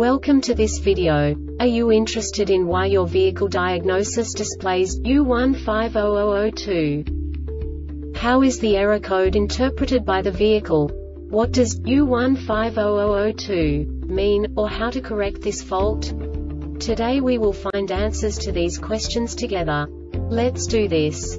Welcome to this video. Are you interested in why your vehicle diagnosis displays U150002? How is the error code interpreted by the vehicle? What does U150002 mean, or how to correct this fault? Today we will find answers to these questions together. Let's do this.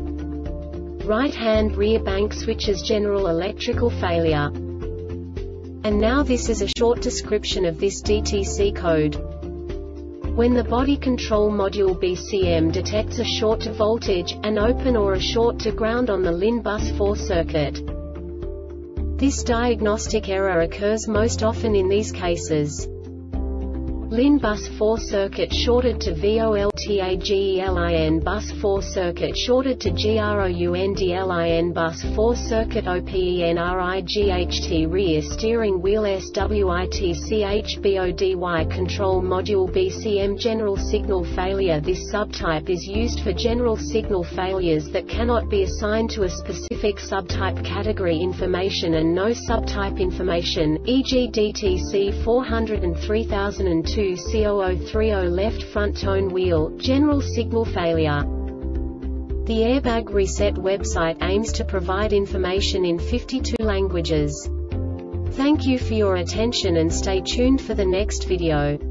right-hand rear bank switches general electrical failure. And now this is a short description of this DTC code. When the body control module BCM detects a short to voltage, an open or a short to ground on the LIN bus 4 circuit. This diagnostic error occurs most often in these cases. LIN bus 4 circuit shorted to VOLTAGELIN bus 4 circuit shorted to GROUNDLIN bus 4 circuit OPENRIGHT rear steering wheel SWITCHBODY control module BCM general signal failure This subtype is used for general signal failures that cannot be assigned to a specific subtype category information and no subtype information, e.g. DTC 403002 C0030 left front tone wheel, general signal failure. The Airbag Reset website aims to provide information in 52 languages. Thank you for your attention and stay tuned for the next video.